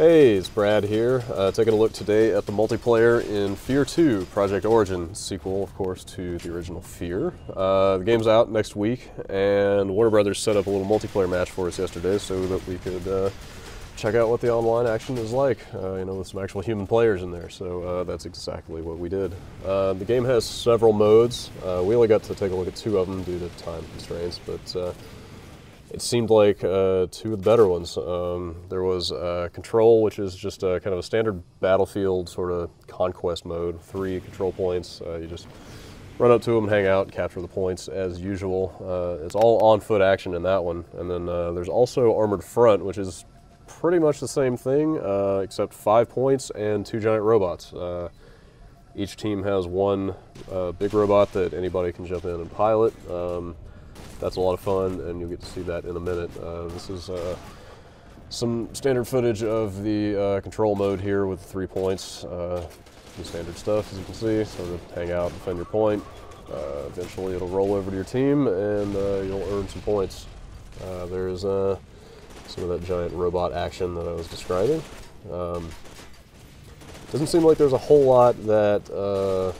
Hey, it's Brad here, uh, taking a look today at the multiplayer in Fear 2, Project Origin, sequel, of course, to the original Fear. Uh, the game's out next week, and Warner Brothers set up a little multiplayer match for us yesterday so that we could uh, check out what the online action is like, uh, you know, with some actual human players in there. So uh, that's exactly what we did. Uh, the game has several modes. we only got to take a look at two of them due to time constraints, but it seemed like uh, two of the better ones. Um, there was uh, Control, which is just a, kind of a standard battlefield sort of conquest mode. Three control points. Uh, you just run up to them, hang out, capture the points as usual. Uh, it's all on foot action in that one. And then uh, there's also Armored Front, which is pretty much the same thing, uh, except five points and two giant robots. each team has one big robot that anybody can jump in and pilot. Um, that's a lot of fun, and you'll get to see that in a minute. Uh, this is uh, some standard footage of the uh, control mode here with the three points. Uh, some standard stuff, as you can see, sort of hang out, defend your point. Uh, eventually it'll roll over to your team, and uh, you'll earn some points. there's some of that giant robot action that I was describing. Um, doesn't seem like there's a whole lot that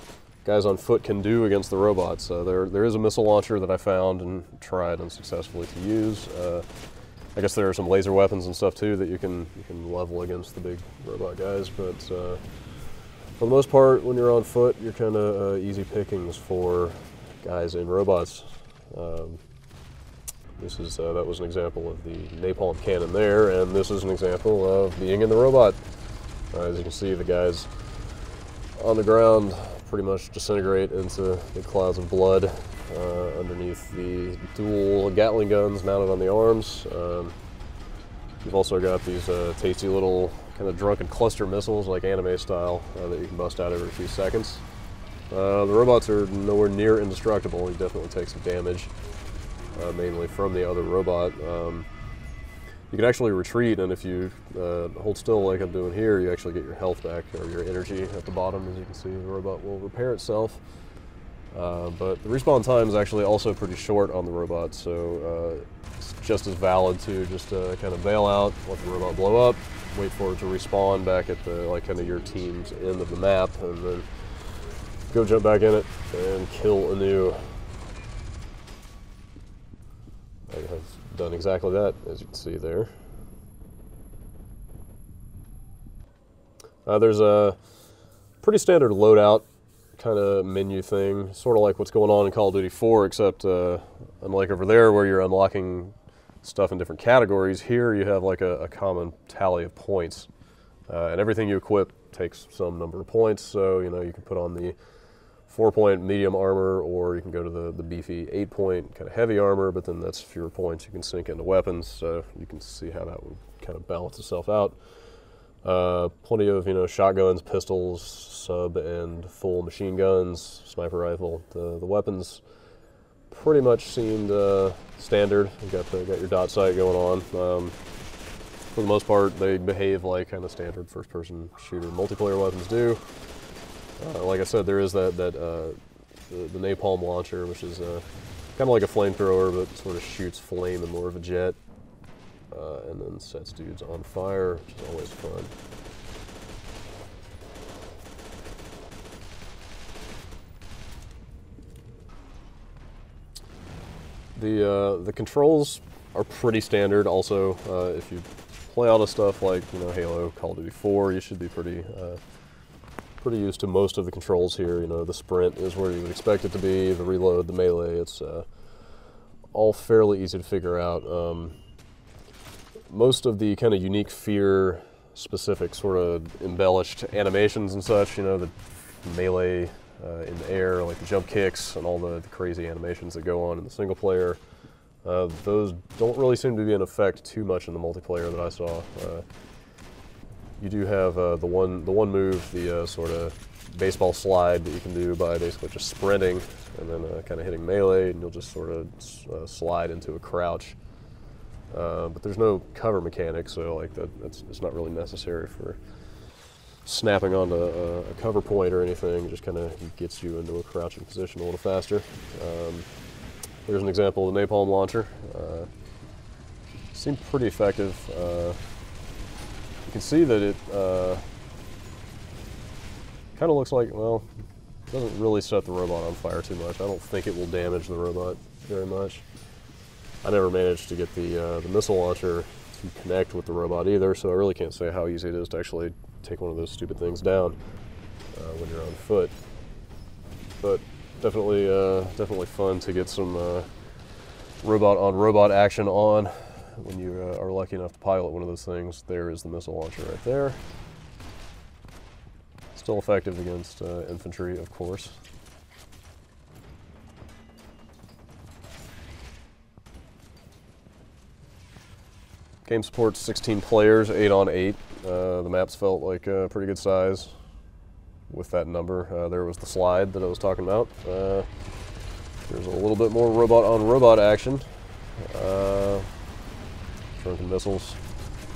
guys on foot can do against the robots. Uh, there, there is a missile launcher that I found and tried unsuccessfully to use. Uh, I guess there are some laser weapons and stuff too that you can you can level against the big robot guys, but uh, for the most part, when you're on foot, you're kind of uh, easy pickings for guys in robots. Um, this is uh, that was an example of the napalm cannon there, and this is an example of being in the robot. Uh, as you can see, the guys on the ground pretty much disintegrate into the clouds of blood uh, underneath the dual Gatling guns mounted on the arms. Um, you've also got these uh, tasty little kind of drunken cluster missiles, like anime style, uh, that you can bust out every few seconds. Uh, the robots are nowhere near indestructible. You definitely take some damage, uh, mainly from the other robot. Um, you can actually retreat, and if you uh, hold still like I'm doing here, you actually get your health back or your energy at the bottom. As you can see, the robot will repair itself. Uh, but the respawn time is actually also pretty short on the robot, so uh, it's just as valid to just uh, kind of bail out, let the robot blow up, wait for it to respawn back at the like kind of your team's end of the map, and then go jump back in it and kill anew. I have done exactly that, as you can see there. Uh, there's a pretty standard loadout kind of menu thing, sort of like what's going on in Call of Duty 4, except uh, unlike over there where you're unlocking stuff in different categories, here you have like a, a common tally of points. Uh, and everything you equip takes some number of points, so you know you can put on the four point medium armor, or you can go to the, the beefy eight point kind of heavy armor, but then that's fewer points you can sink into weapons, so you can see how that would kind of balance itself out. Uh, plenty of you know shotguns, pistols, sub and full machine guns, sniper rifle. The the weapons pretty much seemed uh, standard. You got the, got your dot sight going on. Um, for the most part, they behave like kind of standard first-person shooter multiplayer weapons do. Uh, like I said, there is that that uh, the, the, napalm launcher, which is uh, kind of like a flamethrower, but sort of shoots flame and more of a jet, uh, and then sets dudes on fire, which is always fun. The uh, the controls are pretty standard. Also, uh, if you play all the stuff like you know Halo, Call of Duty 4, you should be pretty pretty used to most of the controls here. You know, the sprint is where you would expect it to be, the reload, the melee, it's uh, all fairly easy to figure out. Um, most of the kind of unique fear specific sort of embellished animations and such, you know, the melee uh, in the air, like the jump kicks and all the, the, crazy animations that go on in the single player, uh, those don't really seem to be in effect too much in the multiplayer that I saw. Uh, you do have uh, the one the one move, the uh, sort of baseball slide that you can do by basically just sprinting and then uh, kind of hitting melee, and you'll just sort of uh, slide into a crouch. Uh, but there's no cover mechanic, so like that, that's it's not really necessary for snapping onto a, a cover point or anything. It just kind of gets you into a crouching position a little faster. Um, here's an example of the napalm launcher. Uh, seemed pretty effective you can see that it uh, kind of looks like, well, doesn't really set the robot on fire too much. I don't think it will damage the robot very much. I never managed to get the, uh, the missile launcher to connect with the robot either, so I really can't say how easy it is to actually take one of those stupid things down uh, when you're on foot. But definitely, uh, definitely fun to get some uh, robot on robot action on when you uh, are lucky enough to pilot one of those things. There is the missile launcher right there. Still effective against uh, infantry, of course. Game supports 16 players, 8 on 8. Uh, the maps felt like a pretty good size with that number. Uh, there was the slide that I was talking about. Uh, there's a little bit more robot on robot action. Drunken missiles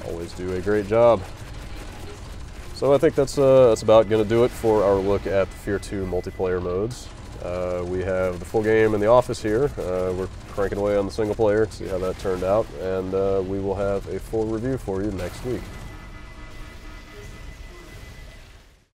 always do a great job. So I think that's, uh, that's about going to do it for our look at the Fear 2 multiplayer modes. Uh, we have the full game in the office here. Uh, we're cranking away on the single player, see how that turned out, and uh, we will have a full review for you next week.